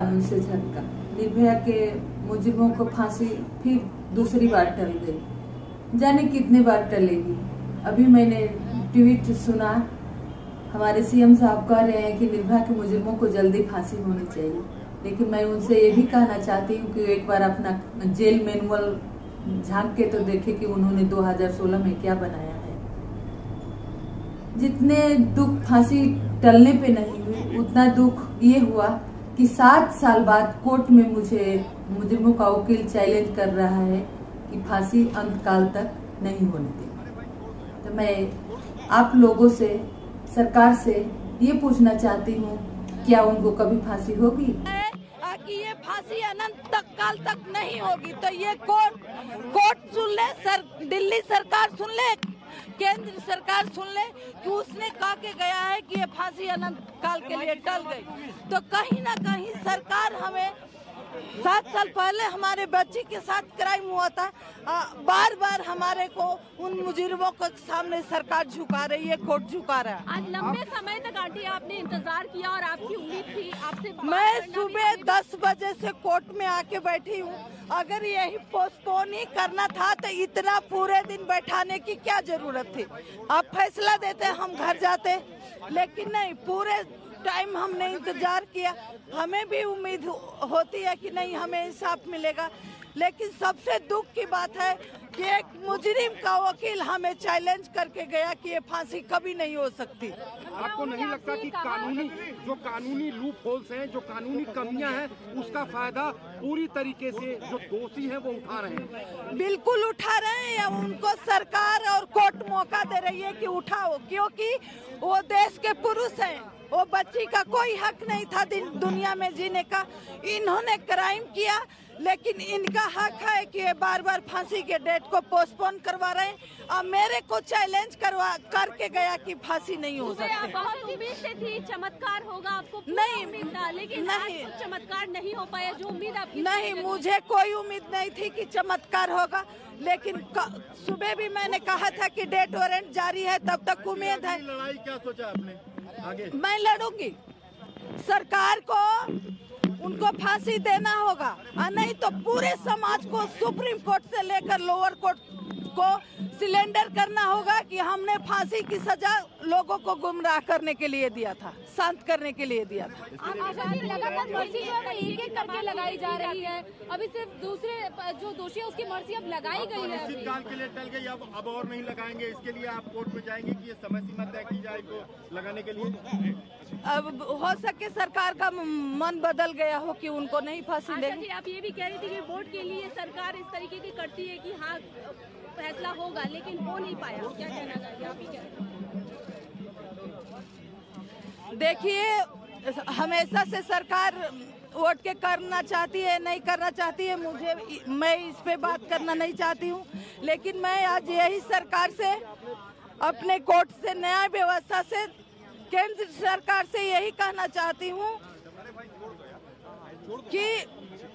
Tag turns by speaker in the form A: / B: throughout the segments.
A: उनसे झटका। निर्भया के मुजरिमों को फांसी फिर दूसरी बार टल गई। जाने कितने बार टलेगी? अभी मैंने ट्वीट सुना, हमारे सीएम साहब कह रहे हैं कि निर्भया के मुजरिमों को जल्दी फांसी होनी चाहिए। लेकिन मैं उनसे ये भी कहना चाहती हूँ कि एक बार अपना जेल मैनुअल झाँक के तो देखे कि उन्होंने 2016 में क्या बनाया है। जितने दुख फांसी टलने पे नहीं हुई उतना दुख ये हुआ कि सात साल बाद कोर्ट में मुझे मुजरिमों का वकील चैलेंज कर रहा है कि फांसी अंतकाल तक नहीं होने देगी तो मैं आप लोगों से, सरकार से ये पूछना चाहती हूँ, क्या उनको कभी फांसी होगी?
B: कि ये फांसी अनंत तक काल तक नहीं होगी तो ये कोर्ट कोर्ट सुन ले, सर, दिल्ली सरकार सुन ले। केंद्र सरकार सुन ले कि उसने कहा के गया है कि ये फांसी अनंत काल के लिए टल गई। तो कहीं ना कहीं सरकार हमें सात साल पहले हमारे बच्ची के साथ क्राइम हुआ था। आ, बार बार हमारे को उन मुजरिमों के सामने सरकार झुका रही है कोर्ट झुका रहा है।
C: आज लंबे समय तक आंटी आपने इंतज़ार किया और आपकी उम्मीद थी आपसे
B: मैं सुबह दस बजे से कोर्ट में आके बैठी हूँ। अगर यही पोस्टपोन ही करना था तो इतना पूरे दिन बैठाने की क्या ज़रूरत थी? आप फैसला देते हम घर जाते। लेकिन नहीं पूरे टाइम हमने इंतज़ार किया। हमें भी उम्मीद होती है कि नहीं हमें इंसाफ मिलेगा। लेकिन सबसे दुख की बात है कि एक मुजरिम का वकील हमें चैलेंज करके गया कि ये फांसी कभी नहीं हो सकती।
D: आपको नहीं लगता कि कानूनी जो कानूनी लूप होल्स हैं जो कानूनी कमियाँ हैं उसका फ़ायदा पूरी तरीके से जो दोषी हैं वो उठा रहे हैं?
B: बिल्कुल उठा रहे हैं या उनको सरकार और कोर्ट मौका दे रही है कि उठाओ क्योंकि वो देश के पुरुष हैं। वो बच्ची का कोई हक नहीं था दुनिया में जीने का। इन्होंने क्राइम किया लेकिन इनका हक है कि ये बार बार फांसी के डेट को पोस्टपोन करवा रहे हैं। और मेरे को चैलेंज करवा करके गया कि फांसी नहीं हो सकती।
C: बहुत उम्मीद से थी चमत्कार होगा आपको
B: नहीं,
C: उम्मीद था लेकिन
B: नहीं।
C: चमत्कार नहीं हो पाया जो उम्मीद आपकी
B: नहीं मुझे कोई उम्मीद नहीं थी कि चमत्कार होगा लेकिन सुबह भी मैंने कहा था कि डेट वारंट जारी है तब तक उम्मीद है।
D: लड़ाई क्या सोचा आपने? आगे।
B: मैं लड़ूँगी। सरकार को उनको फांसी देना होगा। और नहीं तो पूरे समाज को सुप्रीम कोर्ट से लेकर लोअर कोर्ट को सिलेंडर करना होगा कि हमने फांसी की सजा लोगों को गुमराह करने के लिए दिया था शांत करने के लिए दिया था।
C: लगातार मर्ज़ी जो है एक एक करके लगाई जा रही है। अभी सिर्फ़ दूसरे जो दोषी है उसकी मर्ज़ी अब लगाई गई है अभी।
D: काल के लिए टल गई अब अब और नहीं लगाएँगे। इसके लिए आप कोर्ट में जाएँगे कि ये समय सीमा तय की जाए को लगाने के लिए?
B: अब हो सके सरकार का मन बदल गया हो कि उनको नहीं फांसी
C: आशा
B: देंगे
C: आप ये भी कह रही थी कि वोट के लिए सरकार इस तरीके की करती है कि हाँ फैसला होगा, लेकिन हो नहीं पाया। क्या कहना चाहिए आप ही
B: देखिए, हमेशा से सरकार वोट के करना चाहती है, नहीं करना चाहती है, मुझे मैं इस पे बात करना नहीं चाहती हूँ। लेकिन मैं आज यही सरकार से, अपने कोर्ट से, न्याय व्यवस्था से, केंद्र सरकार से यही कहना चाहती हूँ कि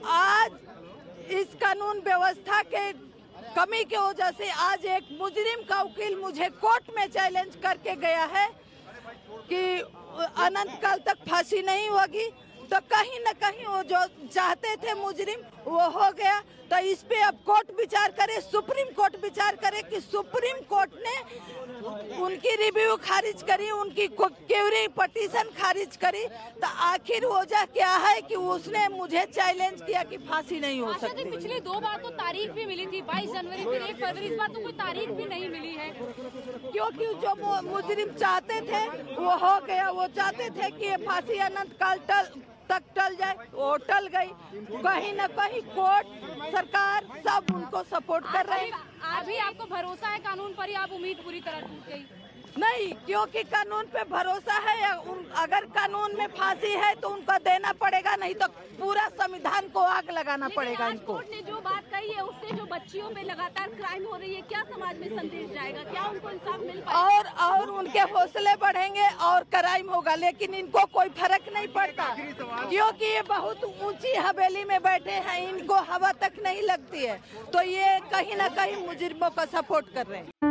B: आज इस कानून व्यवस्था के कमी की वजह से आज एक मुजरिम का वकील मुझे कोर्ट में चैलेंज करके गया है कि अनंत काल तक फांसी नहीं होगी। तो कहीं न कहीं वो जो चाहते थे मुजरिम वो हो गया। तो इस पे अब कोर्ट विचार करे सुप्रीम कोर्ट विचार करे कि सुप्रीम कोर्ट ने उनकी रिव्यू खारिज करी उनकी क्यूरी पटिशन खारिज करी। तो आखिर वजह क्या है कि उसने मुझे चैलेंज किया कि फांसी नहीं हो सकती।
C: पिछली दो बार तो तारीख भी मिली थी 22 जनवरी फिर एक फरवरी इस बार तो कोई तारीख भी नहीं मिली है।
B: क्योंकि जो मुजरिम चाहते थे वो हो गया। वो चाहते थे कि ये फांसी अनंत काल तक टल जाए, वो टल गई। कहीं ना कहीं कोर्ट, सरकार सब उनको सपोर्ट कर रहे हैं।
C: अभी आपको भरोसा है कानून पर ही आप उम्मीद पूरी तरह टूट गई।
B: नहीं क्योंकि कानून पे भरोसा है अगर कानून में फांसी है तो उनको देना पड़ेगा नहीं तो पूरा संविधान को आग लगाना पड़ेगा इनको।
C: कोर्ट ने जो बात कही है उससे जो बच्चियों पे लगातार क्राइम हो रही है क्या समाज में संदेश जाएगा? क्या उनको इंसाफ मिल पाएगा?
B: और और उनके हौसले बढ़ेंगे और क्राइम होगा लेकिन इनको कोई फ़र्क नहीं पड़ता क्योंकि ये बहुत ऊँची हवेली में बैठे हैं इनको हवा तक नहीं लगती है। तो ये कहीं ना कहीं मुजरिमों का सपोर्ट कर रहे हैं।